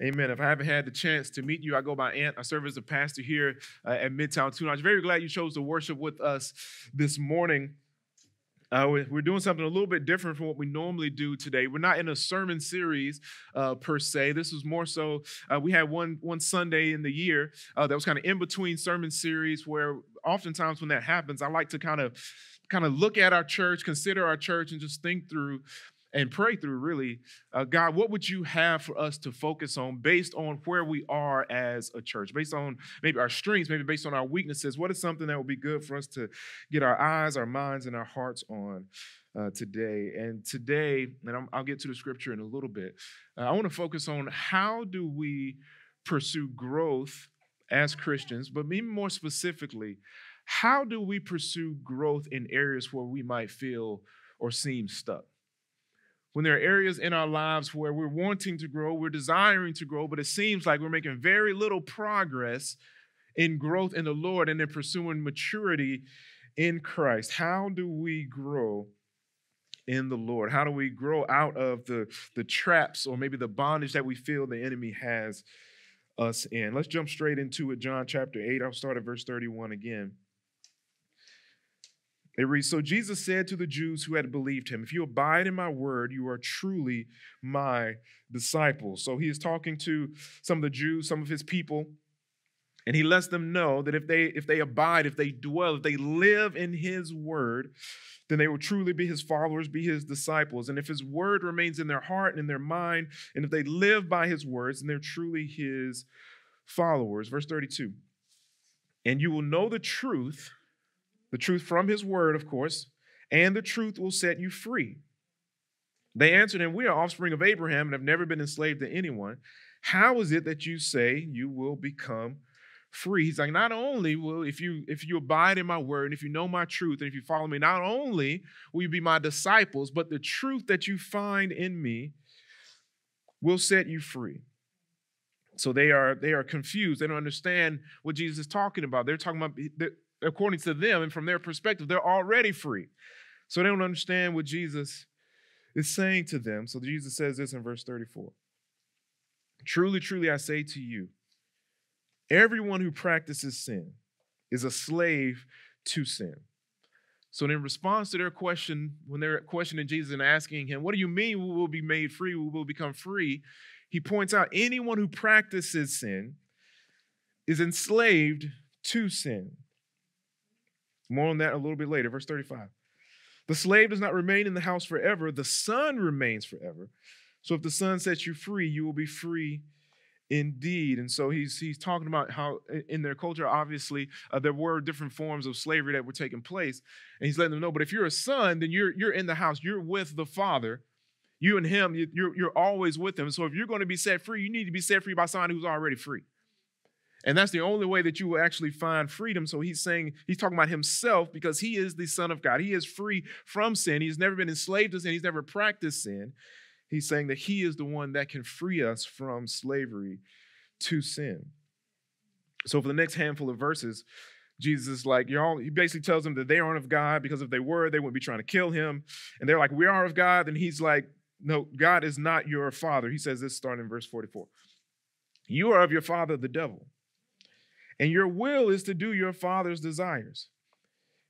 Amen. If I haven't had the chance to meet you, I go by Ant. I serve as a pastor here uh, at Midtown Two Notch. I'm very glad you chose to worship with us this morning. Uh, we're doing something a little bit different from what we normally do today. We're not in a sermon series uh, per se. This was more so uh, we had one one Sunday in the year uh, that was kind of in between sermon series. Where oftentimes when that happens, I like to kind of kind of look at our church, consider our church, and just think through and pray through really. Uh, god what would you have for us to focus on based on where we are as a church based on maybe our strengths maybe based on our weaknesses? What is something that would be good for us to get our eyes our minds and our hearts on uh, today? And today and i will get to the scripture in a little bit uh, i want to focus on how do we pursue growth as christians but maybe more specifically how do we pursue growth in areas where we might feel or seem stuck when there are areas in our lives where we're wanting to grow, we're desiring to grow, but it seems like we're making very little progress in growth in the Lord and in pursuing maturity in Christ. How do we grow in the Lord? How do we grow out of the, the traps or maybe the bondage that we feel the enemy has us in? Let's jump straight into it. John chapter 8, I'll start at verse 31 again. It reads So Jesus said to the Jews who had believed him, If you abide in my word, you are truly my disciples. So he is talking to some of the Jews, some of his people, and he lets them know that if they if they abide, if they dwell, if they live in his word, then they will truly be his followers, be his disciples. And if his word remains in their heart and in their mind, and if they live by his words, then they're truly his followers. Verse 32. And you will know the truth the truth from his word, of course, and the truth will set you free. They answered him, We are offspring of Abraham and have never been enslaved to anyone. How is it that you say you will become free? He's like, Not only will, if you if you abide in my word, and if you know my truth, and if you follow me, not only will you be my disciples, but the truth that you find in me will set you free. So they are they are confused. They don't understand what Jesus is talking about. They're talking about according to them and from their perspective, they're already free. So they don't understand what Jesus is saying to them. So Jesus says this in verse 34 Truly, truly, I say to you, everyone who practices sin is a slave to sin. So, in response to their question, when they're questioning Jesus and asking him, What do you mean we will be made free? We will become free? He points out anyone who practices sin is enslaved to sin. More on that a little bit later. Verse 35. The slave does not remain in the house forever, the son remains forever. So if the son sets you free, you will be free indeed. And so he's he's talking about how in their culture, obviously, uh, there were different forms of slavery that were taking place, and he's letting them know. But if you're a son, then you're you're in the house, you're with the father. You and him, you're you're always with him. So if you're going to be set free, you need to be set free by someone who's already free. And that's the only way that you will actually find freedom. So he's saying, he's talking about himself because he is the Son of God. He is free from sin. He's never been enslaved to sin. He's never practiced sin. He's saying that he is the one that can free us from slavery to sin. So for the next handful of verses, Jesus like, y'all, he basically tells them that they aren't of God because if they were, they wouldn't be trying to kill him. And they're like, we are of God. And he's like, no, God is not your father. He says this starting in verse 44. You are of your father, the devil and your will is to do your father's desires.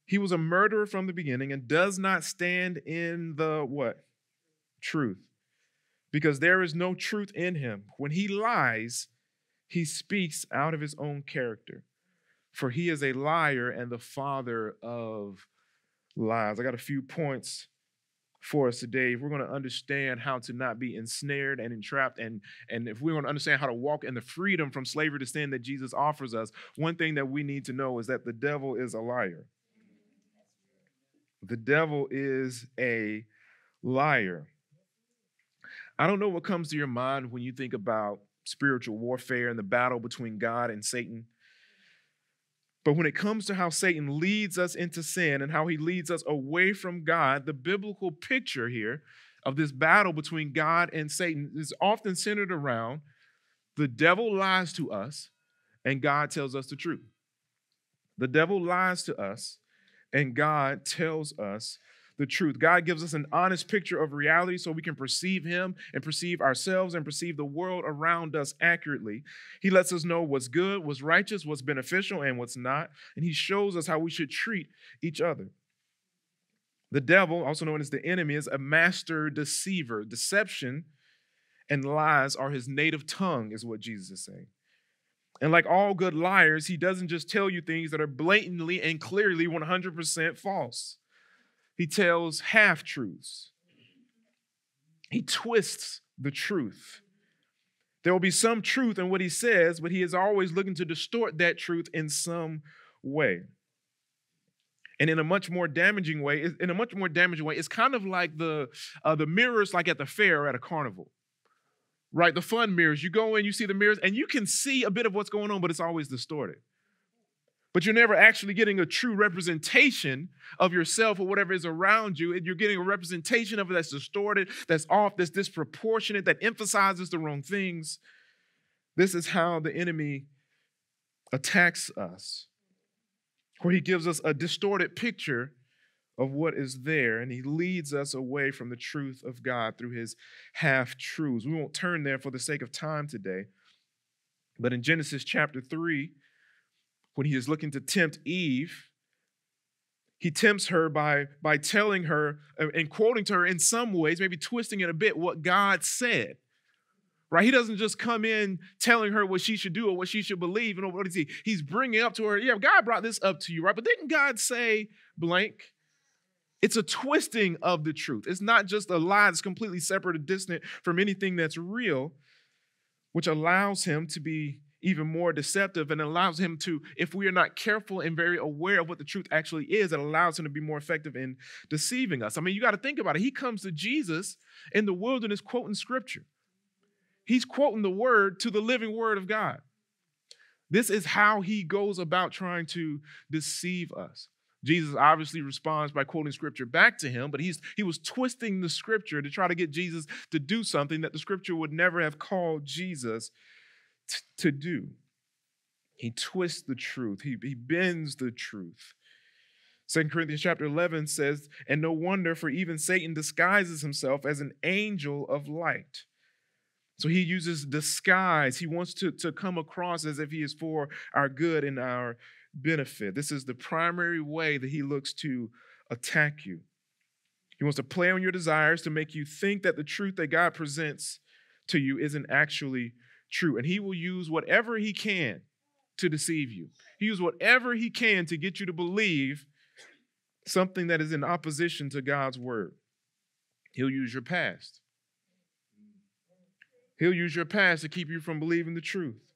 He was a murderer from the beginning and does not stand in the what? Truth. Because there is no truth in him. When he lies, he speaks out of his own character. For he is a liar and the father of lies. I got a few points for us today if we're going to understand how to not be ensnared and entrapped and and if we're going to understand how to walk in the freedom from slavery to sin that jesus offers us one thing that we need to know is that the devil is a liar. The devil is a liar. I don't know what comes to your mind when you think about spiritual warfare and the battle between god and satan but when it comes to how Satan leads us into sin and how he leads us away from God, the biblical picture here of this battle between God and Satan is often centered around the devil lies to us and God tells us the truth. The devil lies to us and God tells us the truth. God gives us an honest picture of reality so we can perceive Him and perceive ourselves and perceive the world around us accurately. He lets us know what's good, what's righteous, what's beneficial, and what's not. And He shows us how we should treat each other. The devil, also known as the enemy, is a master deceiver. Deception and lies are his native tongue, is what Jesus is saying. And like all good liars, he doesn't just tell you things that are blatantly and clearly 100% false. He tells half truths. He twists the truth. There will be some truth in what he says, but he is always looking to distort that truth in some way. And in a much more damaging way, in a much more damaging way, it's kind of like the uh, the mirrors, like at the fair or at a carnival right? The fun mirrors. You go in, you see the mirrors, and you can see a bit of what's going on, but it's always distorted. But you're never actually getting a true representation of yourself or whatever is around you. And you're getting a representation of it that's distorted, that's off, that's disproportionate, that emphasizes the wrong things. This is how the enemy attacks us, where he gives us a distorted picture of what is there, and he leads us away from the truth of God through his half truths. We won't turn there for the sake of time today. But in Genesis chapter 3, when he is looking to tempt Eve, he tempts her by, by telling her uh, and quoting to her in some ways, maybe twisting it a bit, what God said. Right? He doesn't just come in telling her what she should do or what she should believe. And what is he? He's bringing up to her, yeah, God brought this up to you, right? But didn't God say blank? It's a twisting of the truth. It's not just a lie that's completely separate and distant from anything that's real, which allows him to be even more deceptive and allows him to, if we are not careful and very aware of what the truth actually is, it allows him to be more effective in deceiving us. I mean, you got to think about it. He comes to Jesus in the wilderness quoting scripture, he's quoting the word to the living word of God. This is how he goes about trying to deceive us. Jesus obviously responds by quoting scripture back to him, but he's he was twisting the scripture to try to get Jesus to do something that the scripture would never have called Jesus t- to do. He twists the truth, he, he bends the truth. Second Corinthians chapter 11 says, And no wonder, for even Satan disguises himself as an angel of light. So he uses disguise. He wants to, to come across as if he is for our good and our benefit. This is the primary way that he looks to attack you. He wants to play on your desires to make you think that the truth that God presents to you isn't actually true. And he will use whatever he can to deceive you. He uses whatever he can to get you to believe something that is in opposition to God's word. He'll use your past. He'll use your past to keep you from believing the truth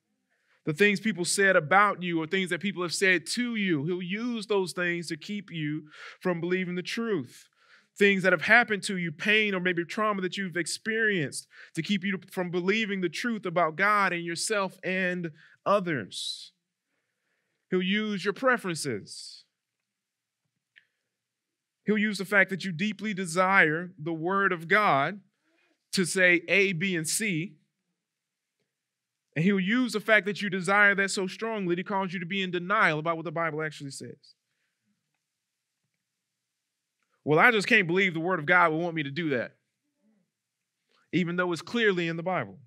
the things people said about you or things that people have said to you. He'll use those things to keep you from believing the truth. Things that have happened to you, pain or maybe trauma that you've experienced, to keep you from believing the truth about God and yourself and others. He'll use your preferences. He'll use the fact that you deeply desire the Word of God to say A, B, and C and he'll use the fact that you desire that so strongly to cause you to be in denial about what the Bible actually says. Well, I just can't believe the Word of God would want me to do that, even though it's clearly in the Bible.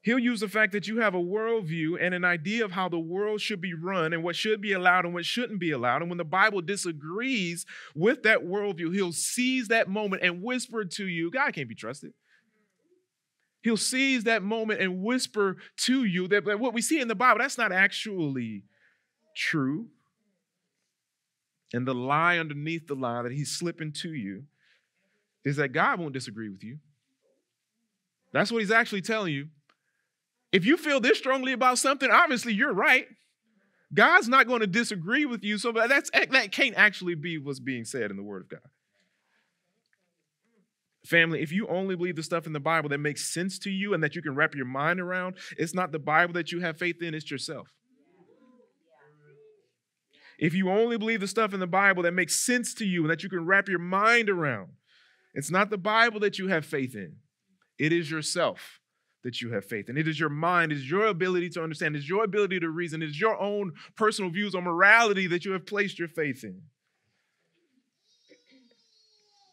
He'll use the fact that you have a worldview and an idea of how the world should be run and what should be allowed and what shouldn't be allowed. And when the Bible disagrees with that worldview, he'll seize that moment and whisper to you, God can't be trusted. He'll seize that moment and whisper to you that, that what we see in the Bible, that's not actually true. And the lie underneath the lie that he's slipping to you is that God won't disagree with you. That's what he's actually telling you. If you feel this strongly about something, obviously you're right. God's not going to disagree with you. So that's that can't actually be what's being said in the Word of God. Family, if you only believe the stuff in the Bible that makes sense to you and that you can wrap your mind around, it's not the Bible that you have faith in, it's yourself. If you only believe the stuff in the Bible that makes sense to you and that you can wrap your mind around, it's not the Bible that you have faith in, it is yourself that you have faith in. It is your mind, it is your ability to understand, it is your ability to reason, it is your own personal views on morality that you have placed your faith in.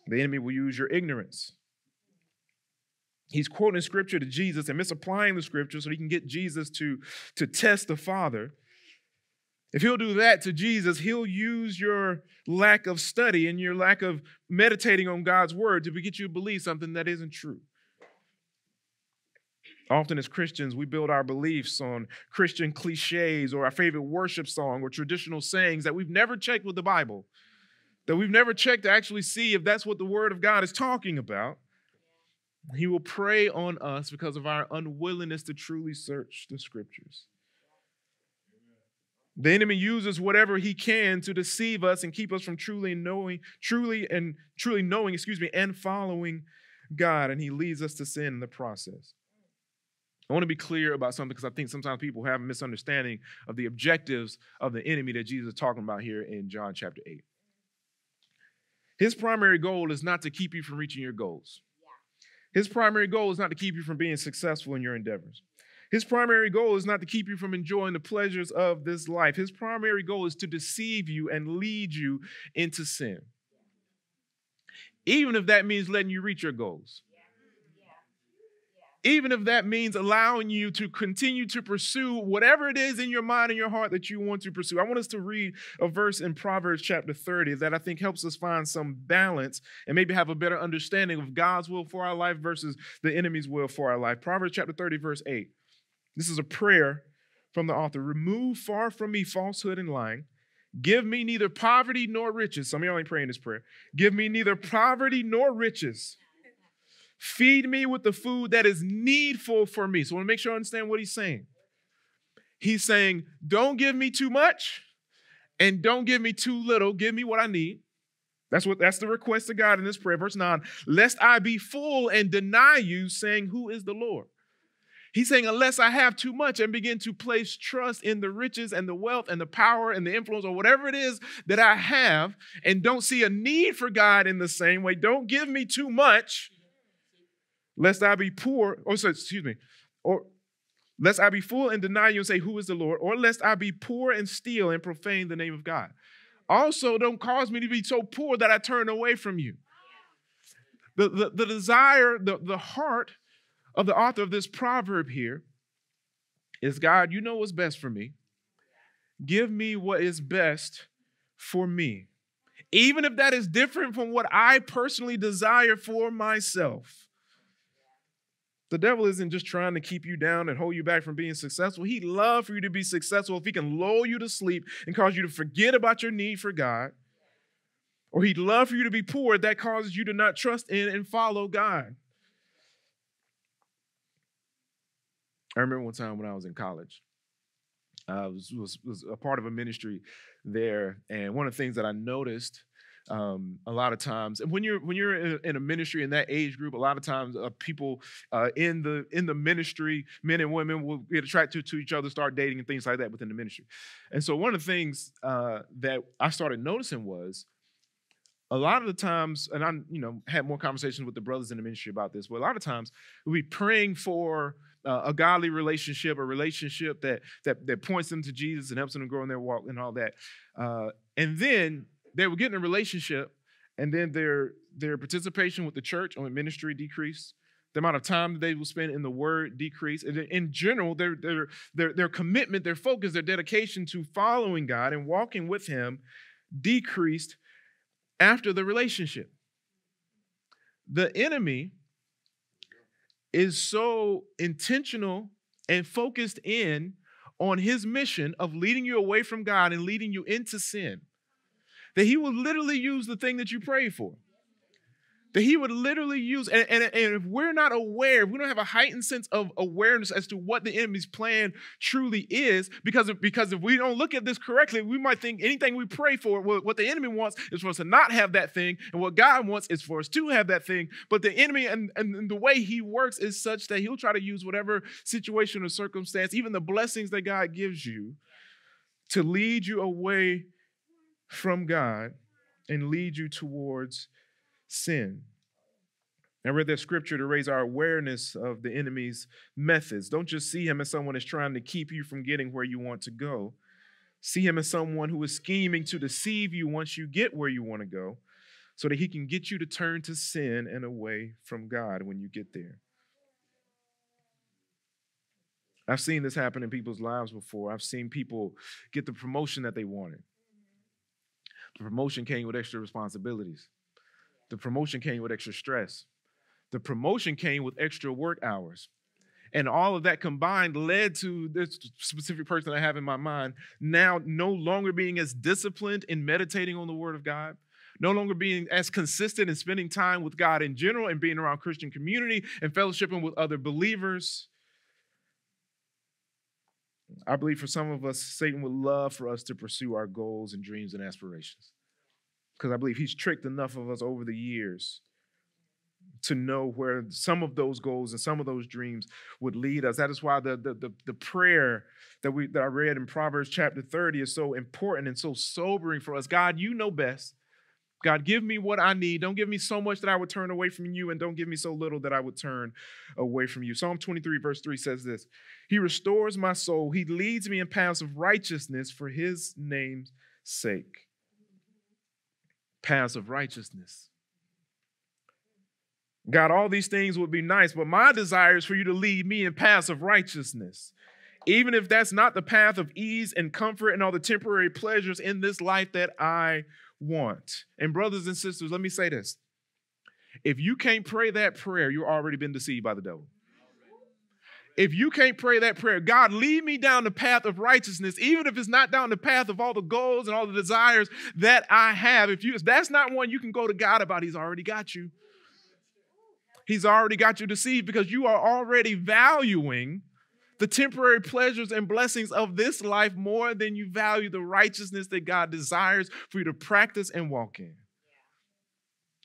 The enemy will use your ignorance. He's quoting scripture to Jesus and misapplying the scripture so he can get Jesus to, to test the Father. If he'll do that to Jesus, he'll use your lack of study and your lack of meditating on God's word to get you to believe something that isn't true. Often, as Christians, we build our beliefs on Christian cliches or our favorite worship song or traditional sayings that we've never checked with the Bible, that we've never checked to actually see if that's what the Word of God is talking about. He will prey on us because of our unwillingness to truly search the Scriptures. The enemy uses whatever he can to deceive us and keep us from truly knowing, truly and truly knowing, excuse me, and following God, and he leads us to sin in the process. I want to be clear about something because I think sometimes people have a misunderstanding of the objectives of the enemy that Jesus is talking about here in John chapter 8. His primary goal is not to keep you from reaching your goals. His primary goal is not to keep you from being successful in your endeavors. His primary goal is not to keep you from enjoying the pleasures of this life. His primary goal is to deceive you and lead you into sin. Even if that means letting you reach your goals even if that means allowing you to continue to pursue whatever it is in your mind and your heart that you want to pursue. I want us to read a verse in Proverbs chapter 30 that I think helps us find some balance and maybe have a better understanding of God's will for our life versus the enemy's will for our life. Proverbs chapter 30, verse 8. This is a prayer from the author Remove far from me falsehood and lying. Give me neither poverty nor riches. Some of y'all ain't praying this prayer. Give me neither poverty nor riches Feed me with the food that is needful for me. So I want to make sure I understand what he's saying. He's saying, don't give me too much and don't give me too little. Give me what I need. That's what that's the request of God in this prayer. Verse 9, lest I be full and deny you, saying, Who is the Lord? He's saying, unless I have too much and begin to place trust in the riches and the wealth and the power and the influence or whatever it is that I have, and don't see a need for God in the same way, don't give me too much lest I be poor, or so, excuse me, or lest I be full and deny you and say, Who is the Lord? Or lest I be poor and steal and profane the name of God. Also, don't cause me to be so poor that I turn away from you. The, the, the desire, the, the heart of the author of this proverb here is God, you know what's best for me. Give me what is best for me. Even if that is different from what I personally desire for myself. The devil isn't just trying to keep you down and hold you back from being successful. He'd love for you to be successful if he can lull you to sleep and cause you to forget about your need for God. Or he'd love for you to be poor. That causes you to not trust in and follow God. I remember one time when I was in college, I was, was, was a part of a ministry there. And one of the things that I noticed um, a lot of times and when you're when you're in, a ministry in that age group a lot of times uh, people uh, in the in the ministry men and women will get attracted to each other start dating and things like that within the ministry and so one of the things uh, that i started noticing was a lot of the times and i you know had more conversations with the brothers in the ministry about this but a lot of times we be praying for uh, a godly relationship, a relationship that, that that points them to Jesus and helps them grow in their walk and all that. Uh, and then they would get in a relationship, and then their their participation with the church or ministry decreased. The amount of time that they will spend in the word decreased. And in general, their, their, their, their commitment, their focus, their dedication to following God and walking with Him decreased after the relationship. The enemy is so intentional and focused in on his mission of leading you away from God and leading you into sin that he will literally use the thing that you prayed for. That he would literally use, and, and, and if we're not aware, if we don't have a heightened sense of awareness as to what the enemy's plan truly is, because if, because if we don't look at this correctly, we might think anything we pray for, what the enemy wants is for us to not have that thing, and what God wants is for us to have that thing. But the enemy and, and the way he works is such that he'll try to use whatever situation or circumstance, even the blessings that God gives you, to lead you away from God and lead you towards sin. I read that scripture to raise our awareness of the enemy's methods. Don't just see him as someone that's trying to keep you from getting where you want to go. See him as someone who is scheming to deceive you once you get where you want to go, so that he can get you to turn to sin and away from God when you get there. I've seen this happen in people's lives before. I've seen people get the promotion that they wanted. The promotion came with extra responsibilities. The promotion came with extra stress. The promotion came with extra work hours. And all of that combined led to this specific person I have in my mind now no longer being as disciplined in meditating on the Word of God, no longer being as consistent in spending time with God in general and being around Christian community and fellowshipping with other believers. I believe for some of us, Satan would love for us to pursue our goals and dreams and aspirations. Because I believe he's tricked enough of us over the years to know where some of those goals and some of those dreams would lead us. That is why the, the, the, the, prayer that we that I read in Proverbs chapter 30 is so important and so sobering for us. God, you know best. God, give me what I need. Don't give me so much that I would turn away from you, and don't give me so little that I would turn away from you. Psalm 23, verse 3 says this He restores my soul. He leads me in paths of righteousness for his name's sake. Paths of righteousness. God, all these things would be nice, but my desire is for you to lead me in paths of righteousness. Even if that's not the path of ease and comfort and all the temporary pleasures in this life that I want. And, brothers and sisters, let me say this if you can't pray that prayer, you've already been deceived by the devil. If you can't pray that prayer, God, lead me down the path of righteousness, even if it's not down the path of all the goals and all the desires that I have. If you if that's not one you can go to God about, He's already got you. He's already got you deceived because you are already valuing the temporary pleasures and blessings of this life more than you value the righteousness that God desires for you to practice and walk in.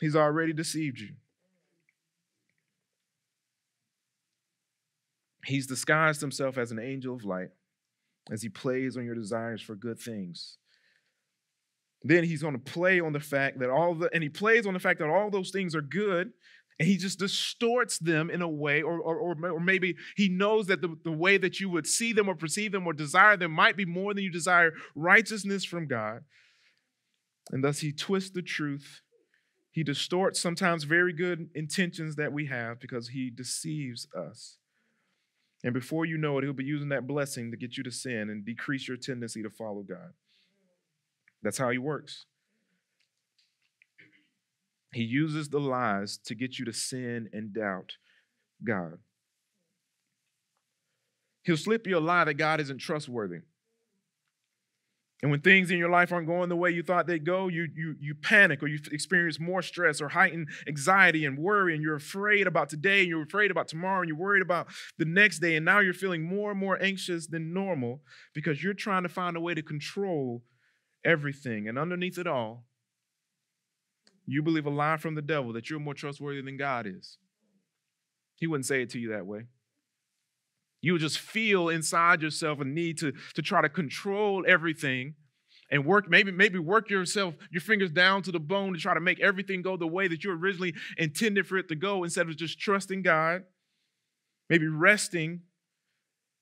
He's already deceived you. He's disguised himself as an angel of light as he plays on your desires for good things. Then he's going to play on the fact that all the, and he plays on the fact that all those things are good and he just distorts them in a way, or, or, or, maybe he knows that the, the way that you would see them or perceive them or desire them might be more than you desire righteousness from God. And thus he twists the truth. He distorts sometimes very good intentions that we have because he deceives us. And before you know it, he'll be using that blessing to get you to sin and decrease your tendency to follow God. That's how he works. He uses the lies to get you to sin and doubt God. He'll slip you a lie that God isn't trustworthy. And when things in your life aren't going the way you thought they'd go, you, you, you panic or you experience more stress or heightened anxiety and worry, and you're afraid about today, and you're afraid about tomorrow, and you're worried about the next day, and now you're feeling more and more anxious than normal because you're trying to find a way to control everything. And underneath it all, you believe a lie from the devil that you're more trustworthy than God is. He wouldn't say it to you that way. You would just feel inside yourself a need to, to try to control everything and work, maybe, maybe work yourself, your fingers down to the bone to try to make everything go the way that you originally intended for it to go instead of just trusting God, maybe resting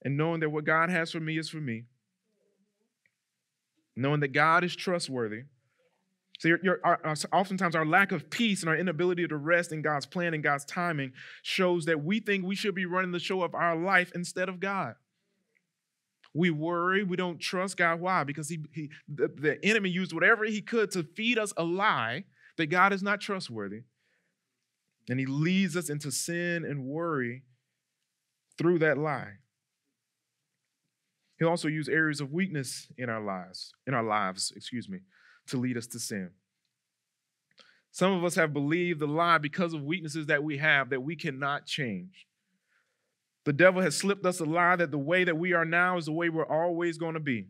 and knowing that what God has for me is for me. Knowing that God is trustworthy so, you're, you're, our, oftentimes, our lack of peace and our inability to rest in God's plan and God's timing shows that we think we should be running the show of our life instead of God. We worry, we don't trust God. Why? Because he, he the, the enemy used whatever he could to feed us a lie that God is not trustworthy. And he leads us into sin and worry through that lie. He'll also use areas of weakness in our lives, in our lives, excuse me, to lead us to sin. Some of us have believed the lie because of weaknesses that we have that we cannot change. The devil has slipped us a lie that the way that we are now is the way we're always going to be.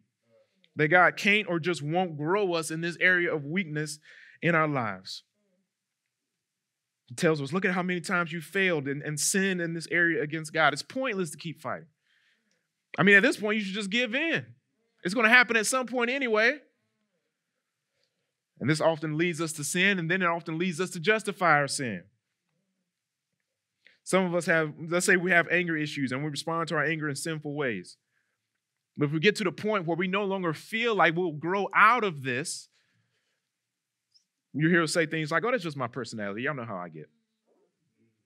That God can't or just won't grow us in this area of weakness in our lives. He tells us, look at how many times you failed and, and sinned in this area against God. It's pointless to keep fighting. I mean, at this point, you should just give in. It's going to happen at some point anyway. And this often leads us to sin, and then it often leads us to justify our sin. Some of us have, let's say we have anger issues and we respond to our anger in sinful ways. But if we get to the point where we no longer feel like we'll grow out of this, You hear us say things like, "Oh, that's just my personality." Y'all know how I get.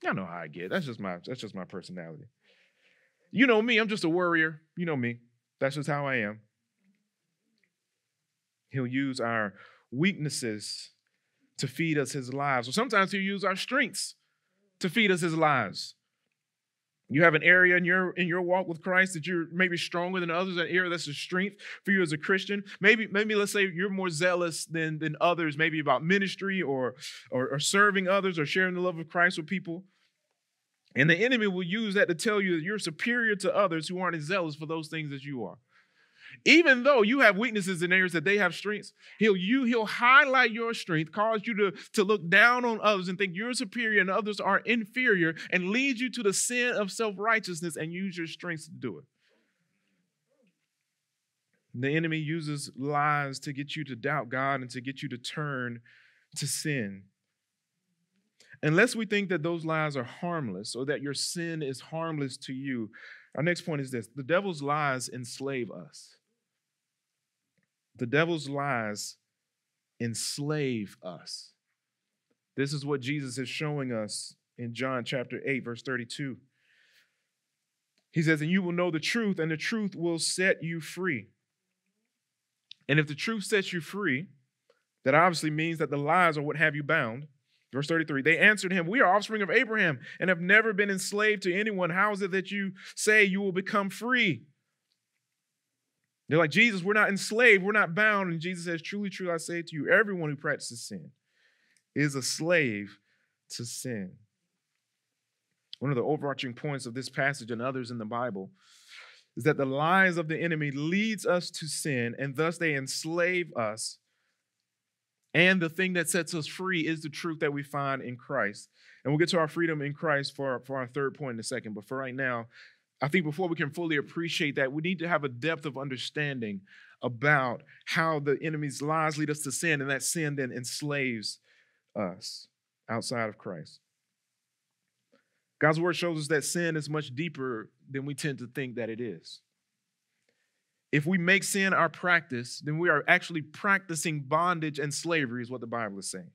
Y'all know how I get. That's just my that's just my personality. You know me, I'm just a worrier. You know me. That's just how I am. He'll use our weaknesses to feed us his lives. Or sometimes he'll use our strengths to feed us his lives. You have an area in your in your walk with Christ that you're maybe stronger than others, an area that's a strength for you as a Christian. Maybe, maybe let's say you're more zealous than, than others, maybe about ministry or, or, or serving others or sharing the love of Christ with people. And the enemy will use that to tell you that you're superior to others who aren't as zealous for those things as you are. Even though you have weaknesses in areas that they have strengths, he'll you he'll highlight your strength, cause you to, to look down on others and think you're superior and others are inferior, and lead you to the sin of self-righteousness and use your strengths to do it. The enemy uses lies to get you to doubt God and to get you to turn to sin. Unless we think that those lies are harmless or that your sin is harmless to you, our next point is this the devil's lies enslave us. The devil's lies enslave us. This is what Jesus is showing us in John chapter 8, verse 32. He says, And you will know the truth, and the truth will set you free. And if the truth sets you free, that obviously means that the lies are what have you bound. Verse 33 They answered him, We are offspring of Abraham and have never been enslaved to anyone. How is it that you say you will become free? They're like, Jesus, we're not enslaved, we're not bound. And Jesus says, Truly, truly, I say to you, everyone who practices sin is a slave to sin. One of the overarching points of this passage and others in the Bible is that the lies of the enemy leads us to sin and thus they enslave us and the thing that sets us free is the truth that we find in Christ. And we'll get to our freedom in Christ for, for our third point in a second. But for right now, I think before we can fully appreciate that, we need to have a depth of understanding about how the enemy's lies lead us to sin, and that sin then enslaves us outside of Christ. God's word shows us that sin is much deeper than we tend to think that it is. If we make sin our practice, then we are actually practicing bondage and slavery, is what the Bible is saying.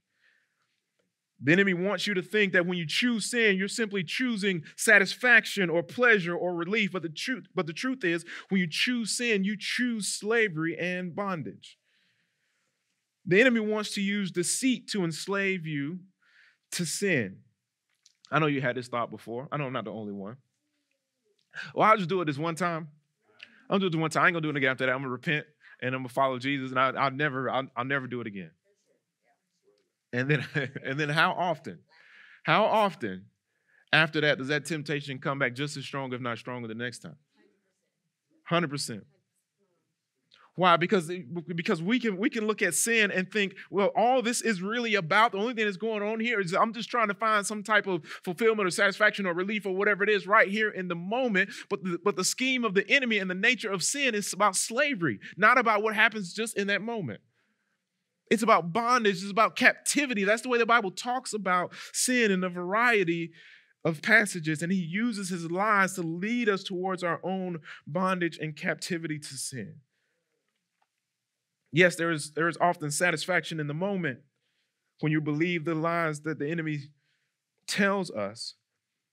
The enemy wants you to think that when you choose sin, you're simply choosing satisfaction or pleasure or relief. But the truth, but the truth is, when you choose sin, you choose slavery and bondage. The enemy wants to use deceit to enslave you to sin. I know you had this thought before. I know I'm not the only one. Well, I'll just do it this one time. I'm gonna do it one time. I ain't gonna do it again after that. I'm gonna repent and I'm gonna follow Jesus, and I, will never, I'll, I'll never do it again. And then, and then, how often, how often after that does that temptation come back just as strong, if not stronger, the next time? Hundred percent. Why? Because, eh, because we can we can look at sin and think, well, all this is really about the only thing that's going on here is I'm just trying to find some type of fulfillment or satisfaction or relief or whatever it is right here in the moment. But the, but the scheme of the enemy and the nature of sin is about slavery, not about what happens just in that moment. It's about bondage, it's about captivity. That's the way the Bible talks about sin in a variety of passages, and he uses his lies to lead us towards our own bondage and captivity to sin. Yes, there is, there is often satisfaction in the moment when you believe the lies that the enemy tells us,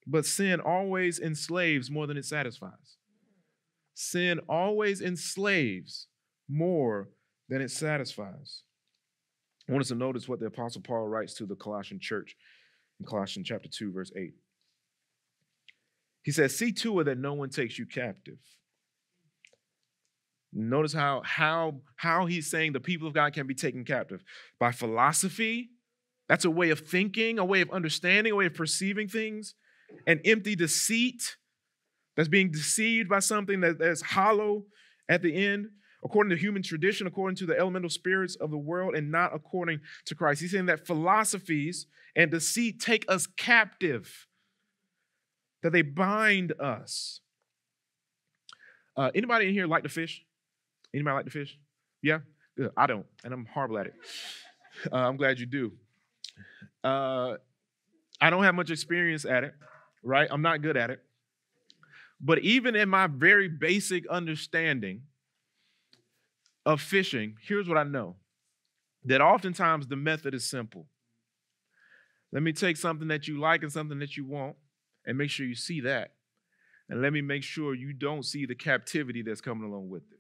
but sin always enslaves more than it satisfies. Sin always enslaves more than it satisfies. I want us to notice what the Apostle Paul writes to the Colossian church in Colossians chapter 2, verse 8. He says, See to it that no one takes you captive Notice how, how, how he's saying the people of God can be taken captive by philosophy. That's a way of thinking, a way of understanding, a way of perceiving things, an empty deceit that's being deceived by something that, that's hollow at the end, according to human tradition, according to the elemental spirits of the world, and not according to Christ. He's saying that philosophies and deceit take us captive, that they bind us. Uh, anybody in here like to fish? Anybody like to fish? Yeah? Good. I don't, and I'm horrible at it. Uh, I'm glad you do. Uh, I don't have much experience at it, right? I'm not good at it. But even in my very basic understanding of fishing, here's what I know that oftentimes the method is simple. Let me take something that you like and something that you want and make sure you see that. And let me make sure you don't see the captivity that's coming along with it.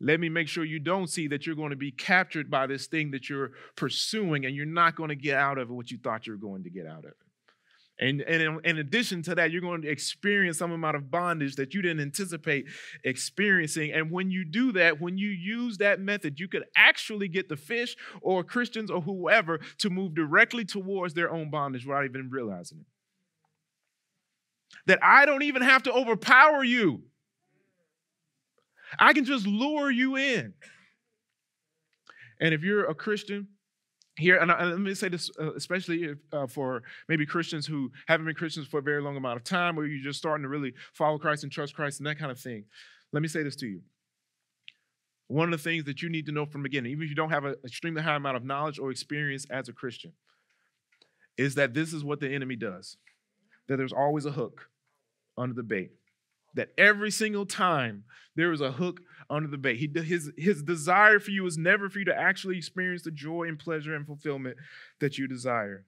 Let me make sure you don't see that you're going to be captured by this thing that you're pursuing and you're not going to get out of it what you thought you were going to get out of it. And, and in, in, addition to that, you're going to experience some amount of bondage that you didn't anticipate experiencing. And when you do that, when you use that method, you could actually get the fish or Christians or whoever to move directly towards their own bondage without even realizing it. That I don't even have to overpower you. I can just lure you in. And if you're a Christian, here, and, I, and let me say this, uh, especially if, uh, for maybe Christians who haven't been Christians for a very long amount of time, or you're just starting to really follow Christ and trust Christ and that kind of thing. Let me say this to you. One of the things that you need to know from the beginning, even if you don't have an extremely high amount of knowledge or experience as a Christian, is that this is what the enemy does. That there's always a hook under the bait that every single time there is a hook under the bait. He, his, his desire for you is never for you to actually experience the joy and pleasure and fulfillment that you desire.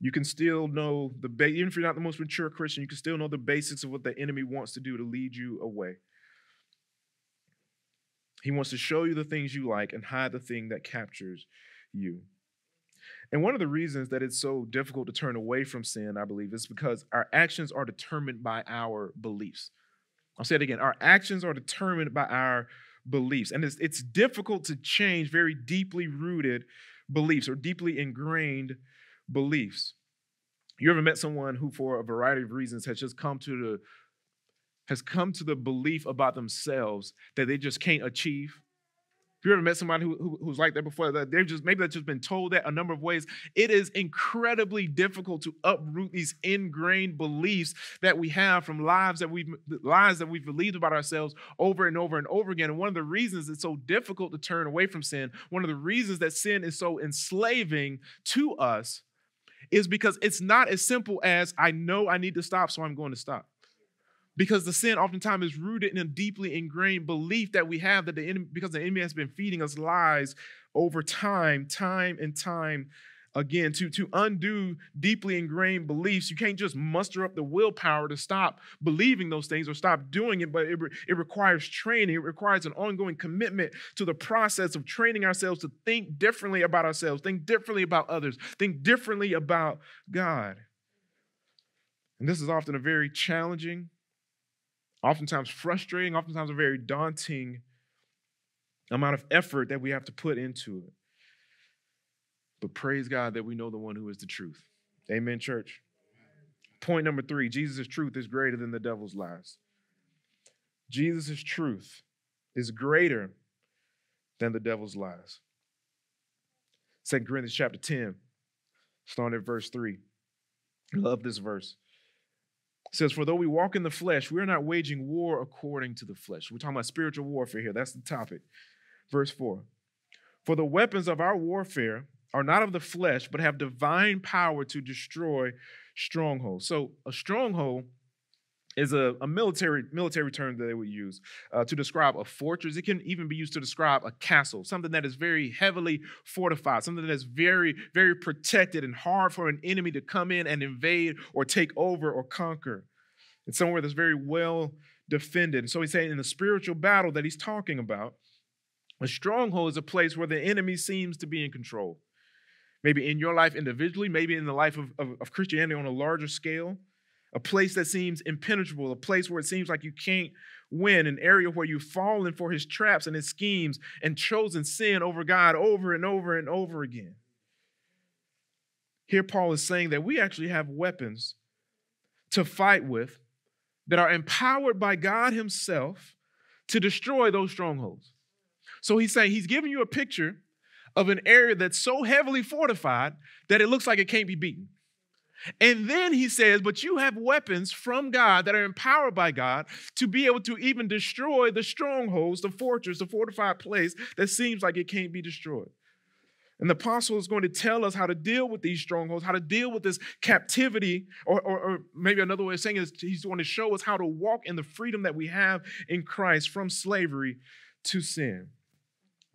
You can still know the base, even if you're not the most mature Christian, you can still know the basics of what the enemy wants to do to lead you away. He wants to show you the things you like and hide the thing that captures you. And one of the reasons that it's so difficult to turn away from sin, I believe, is because our actions are determined by our beliefs. I'll say it again. Our actions are determined by our beliefs. And it's, it's difficult to change very deeply rooted beliefs or deeply ingrained beliefs. You ever met someone who, for a variety of reasons, has just come to the has come to the belief about themselves that they just can't achieve? If you ever met somebody who, who, who's like that before, that they've just maybe they've just been told that a number of ways. It is incredibly difficult to uproot these ingrained beliefs that we have from lives that we've lies that we've believed about ourselves over and over and over again. And one of the reasons it's so difficult to turn away from sin, one of the reasons that sin is so enslaving to us, is because it's not as simple as I know I need to stop, so I'm going to stop because the sin oftentimes is rooted in a deeply ingrained belief that we have that the enemy, because the enemy has been feeding us lies over time, time and time again. To, to undo deeply ingrained beliefs, you can't just muster up the willpower to stop believing those things or stop doing it, but it, it requires training. It requires an ongoing commitment to the process of training ourselves to think differently about ourselves, think differently about others, think differently about God. And this is often a very challenging oftentimes frustrating, oftentimes a very daunting amount of effort that we have to put into it. But praise God that we know the one who is the truth. Amen, church. Point number three Jesus' truth is greater than the devil's lies. Jesus' truth is greater than the devil's lies. 2 Corinthians chapter 10, starting at verse 3. I love this verse says, For though we walk in the flesh, we're not waging war according to the flesh. We're talking about spiritual warfare here. That's the topic. Verse 4 For the weapons of our warfare are not of the flesh, but have divine power to destroy strongholds. So a stronghold is a, a, military military term that they would use uh, to describe a fortress. It can even be used to describe a castle, something that is very heavily fortified, something that is very, very protected and hard for an enemy to come in and invade or take over or conquer. It's somewhere that's very well defended. And so he's saying in the spiritual battle that he's talking about, a stronghold is a place where the enemy seems to be in control. Maybe in your life individually, maybe in the life of, of, of Christianity on a larger scale a place that seems impenetrable, a place where it seems like you can't win, an area where you've fallen for his traps and his schemes and chosen sin over God over and over and over again. Here, Paul is saying that we actually have weapons to fight with that are empowered by God Himself to destroy those strongholds. So he's saying he's giving you a picture of an area that's so heavily fortified that it looks like it can't be beaten. And then he says, But you have weapons from God that are empowered by God to be able to even destroy the strongholds, the fortress, the fortified place that seems like it can't be destroyed. And the apostle is going to tell us how to deal with these strongholds, how to deal with this captivity, or, or, or maybe another way of saying it is he's going to show us how to walk in the freedom that we have in Christ from slavery to sin.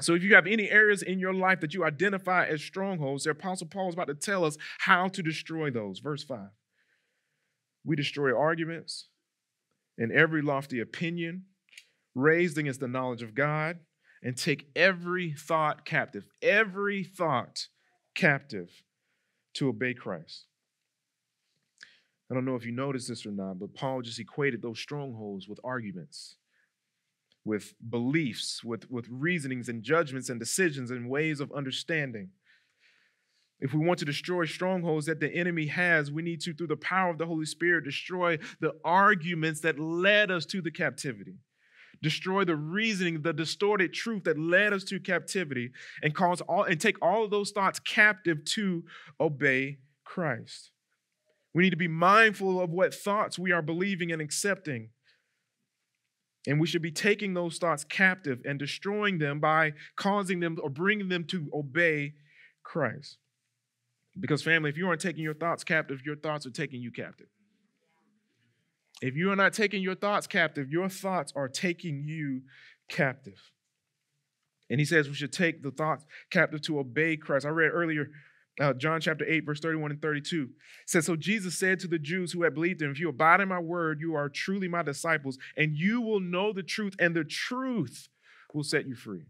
So, if you have any areas in your life that you identify as strongholds, the Apostle Paul is about to tell us how to destroy those. Verse 5 We destroy arguments and every lofty opinion raised against the knowledge of God and take every thought captive, every thought captive to obey Christ. I don't know if you noticed this or not, but Paul just equated those strongholds with arguments with beliefs, with, with reasonings and judgments and decisions and ways of understanding. If we want to destroy strongholds that the enemy has, we need to, through the power of the Holy Spirit, destroy the arguments that led us to the captivity. Destroy the reasoning, the distorted truth that led us to captivity, and cause all and take all of those thoughts captive to obey Christ. We need to be mindful of what thoughts we are believing and accepting. And we should be taking those thoughts captive and destroying them by causing them or bringing them to obey Christ. Because, family, if you aren't taking your thoughts captive, your thoughts are taking you captive. If you are not taking your thoughts captive, your thoughts are taking you captive. And he says we should take the thoughts captive to obey Christ. I read earlier uh, John chapter 8, verse 31 and 32 says, So Jesus said to the Jews who had believed him, If you abide in my word, you are truly my disciples, and you will know the truth, and the truth will set you free.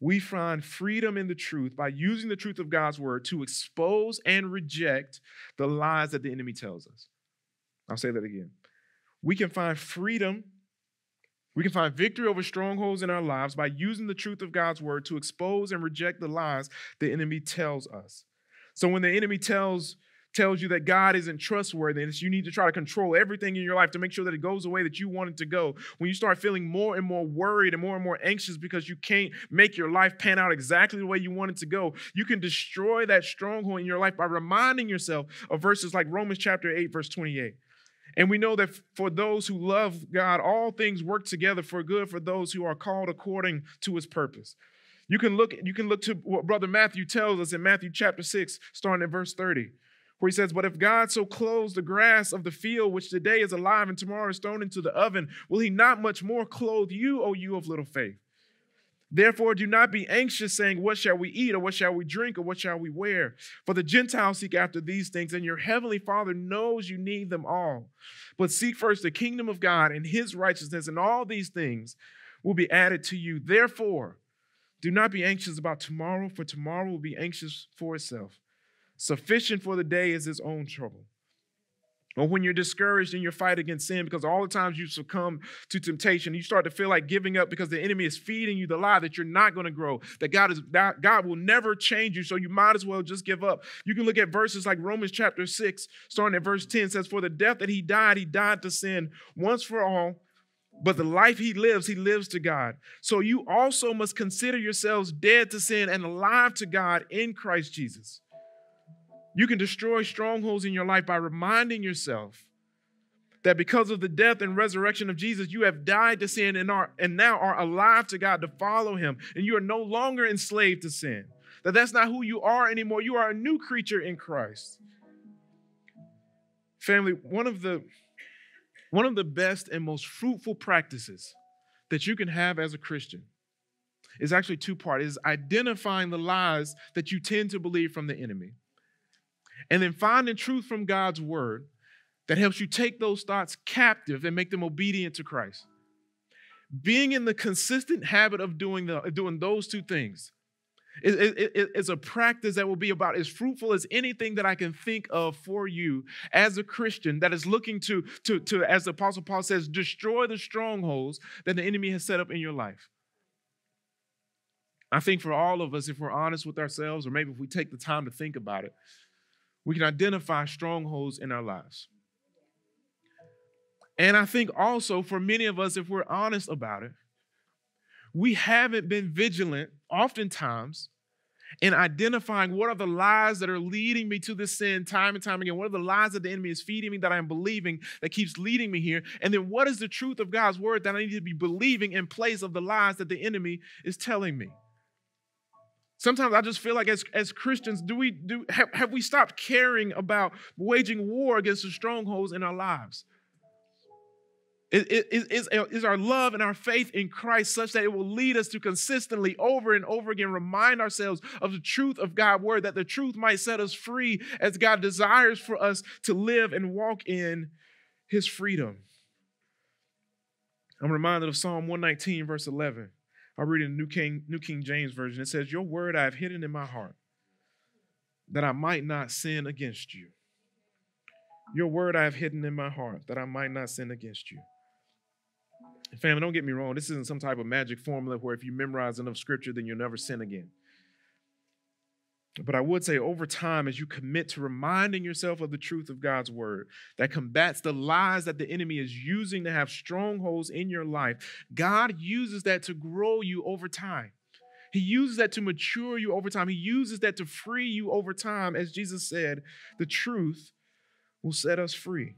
We find freedom in the truth by using the truth of God's word to expose and reject the lies that the enemy tells us. I'll say that again. We can find freedom we can find victory over strongholds in our lives by using the truth of God's word to expose and reject the lies the enemy tells us. So when the enemy tells tells you that God isn't trustworthy and you need to try to control everything in your life to make sure that it goes the way that you want it to go. When you start feeling more and more worried and more and more anxious because you can't make your life pan out exactly the way you want it to go, you can destroy that stronghold in your life by reminding yourself of verses like Romans chapter 8 verse 28. And we know that for those who love God, all things work together for good for those who are called according to his purpose. You can look, you can look to what Brother Matthew tells us in Matthew chapter 6, starting at verse 30, where he says, But if God so clothes the grass of the field, which today is alive and tomorrow is thrown into the oven, will he not much more clothe you, O you of little faith? Therefore, do not be anxious, saying, What shall we eat, or what shall we drink, or what shall we wear? For the Gentiles seek after these things, and your heavenly Father knows you need them all. But seek first the kingdom of God and his righteousness, and all these things will be added to you. Therefore, do not be anxious about tomorrow, for tomorrow will be anxious for itself. Sufficient for the day is its own trouble. Or when you're discouraged in your fight against sin because all the times you succumb to temptation, you start to feel like giving up because the enemy is feeding you the lie that you're not going to grow, that God is that God will never change you, so you might as well just give up. You can look at verses like Romans chapter 6, starting at verse 10 says, For the death that he died, he died to sin once for all, but the life he lives, he lives to God. So you also must consider yourselves dead to sin and alive to God in Christ Jesus. You can destroy strongholds in your life by reminding yourself that because of the death and resurrection of Jesus, you have died to sin and are and now are alive to God to follow him and you are no longer enslaved to sin. That that's not who you are anymore. You are a new creature in Christ. Family, one of the one of the best and most fruitful practices that you can have as a Christian is actually two part Is identifying the lies that you tend to believe from the enemy and then finding truth from God's word that helps you take those thoughts captive and make them obedient to Christ. Being in the consistent habit of doing, the, doing those two things is, a practice that will be about as fruitful as anything that I can think of for you as a Christian that is looking to, to, to, as the Apostle Paul says, destroy the strongholds that the enemy has set up in your life. I think for all of us, if we're honest with ourselves, or maybe if we take the time to think about it, we can identify strongholds in our lives. And I think also for many of us, if we're honest about it, we haven't been vigilant oftentimes in identifying what are the lies that are leading me to this sin time and time again. What are the lies that the enemy is feeding me that I'm believing that keeps leading me here? And then what is the truth of God's word that I need to be believing in place of the lies that the enemy is telling me? Sometimes I just feel like as, as Christians, do we do have, have we stopped caring about waging war against the strongholds in our lives? Is, is our love and our faith in Christ such that it will lead us to consistently, over and over again, remind ourselves of the truth of God's word, that the truth might set us free as God desires for us to live and walk in his freedom? I'm reminded of Psalm 119, verse 11. I'll read in the New King, New King James Version. It says, Your word I have hidden in my heart, that I might not sin against you. Your word I have hidden in my heart, that I might not sin against you. Family, don't get me wrong. This isn't some type of magic formula where if you memorize enough scripture, then you'll never sin again. But I would say over time, as you commit to reminding yourself of the truth of God's word that combats the lies that the enemy is using to have strongholds in your life, God uses that to grow you over time. He uses that to mature you over time. He uses that to free you over time. As Jesus said, the truth will set us free.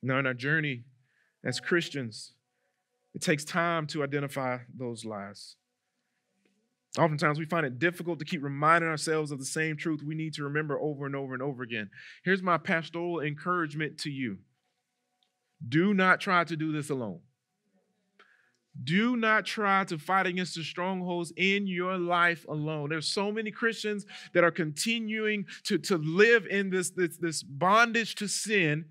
Now, in our journey as Christians, it takes time to identify those lies. Oftentimes, we find it difficult to keep reminding ourselves of the same truth we need to remember over and over and over again. Here's my pastoral encouragement to you do not try to do this alone. Do not try to fight against the strongholds in your life alone. There's so many Christians that are continuing to, to live in this, this, this bondage to sin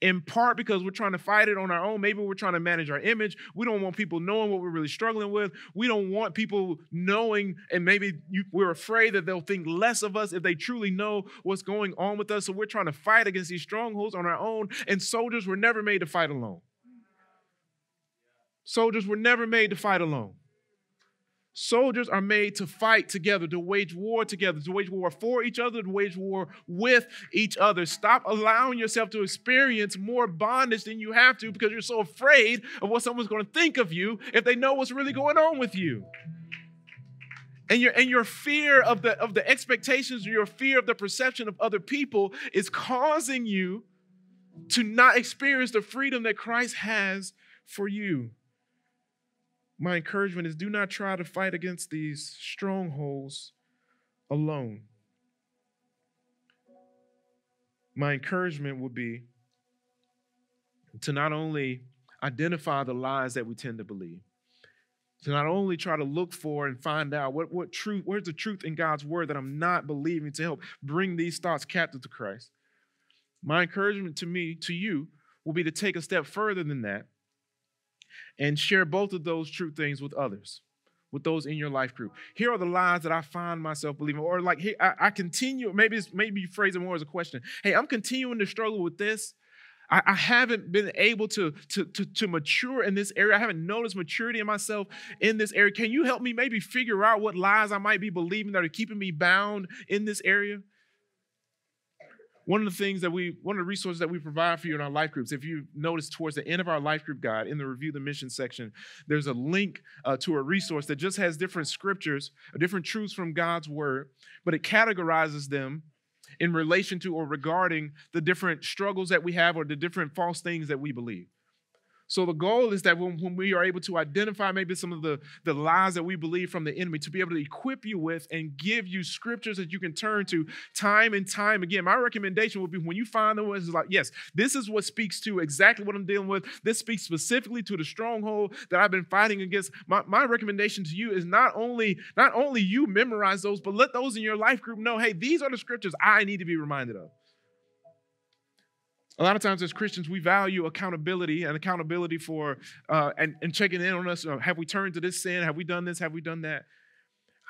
in part because we're trying to fight it on our own. Maybe we're trying to manage our image. We don't want people knowing what we're really struggling with. We don't want people knowing, and maybe you, we're afraid that they'll think less of us if they truly know what's going on with us. So we're trying to fight against these strongholds on our own. And soldiers were never made to fight alone. Soldiers were never made to fight alone. Soldiers are made to fight together, to wage war together, to wage war for each other, to wage war with each other. Stop allowing yourself to experience more bondage than you have to because you're so afraid of what someone's going to think of you if they know what's really going on with you. And your, and your fear of the, of the expectations, your fear of the perception of other people is causing you to not experience the freedom that Christ has for you my encouragement is do not try to fight against these strongholds alone. My encouragement would be to not only identify the lies that we tend to believe, to not only try to look for and find out what, what truth, where's the truth in God's word that I'm not believing to help bring these thoughts captive to Christ. My encouragement to me, to you, will be to take a step further than that and share both of those true things with others, with those in your life group. Here are the lies that I find myself believing, or like, hey, I, I continue. Maybe it's maybe it more as a question. Hey, I'm continuing to struggle with this. I, I haven't been able to, to, to, to mature in this area. I haven't noticed maturity in myself in this area. Can you help me maybe figure out what lies I might be believing that are keeping me bound in this area? One of the things that we, one of the resources that we provide for you in our life groups, if you notice towards the end of our life group guide in the review the mission section, there's a link uh, to a resource that just has different scriptures, different truths from God's word, but it categorizes them in relation to or regarding the different struggles that we have or the different false things that we believe. So the goal is that when, when we are able to identify maybe some of the, the lies that we believe from the enemy, to be able to equip you with and give you scriptures that you can turn to time and time again. My recommendation would be when you find the ones like, yes, this is what speaks to exactly what I'm dealing with. This speaks specifically to the stronghold that I've been fighting against. My, my recommendation to you is not only not only you memorize those, but let those in your life group know, hey, these are the scriptures I need to be reminded of. A lot of times as Christians, we value accountability and accountability for uh, and, and checking in on us. Uh, have we turned to this sin? Have we done this? Have we done that?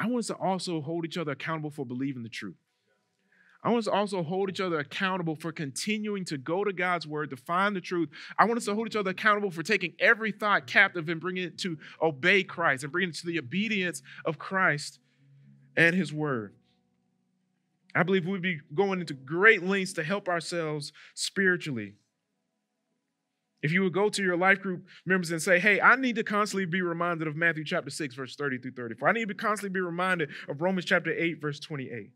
I want us to also hold each other accountable for believing the truth. I want us to also hold each other accountable for continuing to go to God's word to find the truth. I want us to hold each other accountable for taking every thought captive and bringing it to obey Christ and bringing it to the obedience of Christ and his word. I believe we'd be going into great lengths to help ourselves spiritually. If you would go to your life group members and say, hey, I need to constantly be reminded of Matthew chapter 6, verse 30 through 34. I need to constantly be reminded of Romans chapter 8, verse 28.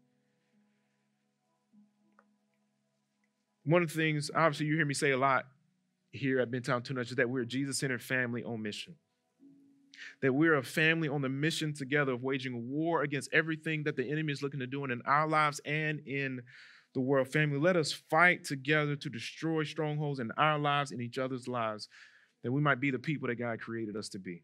One of the things, obviously, you hear me say a lot here at Midtown Two Notch is that we're a Jesus centered family on mission that we're a family on the mission together of waging war against everything that the enemy is looking to do in our lives and in the world. Family, let us fight together to destroy strongholds in our lives and each other's lives, that we might be the people that God created us to be.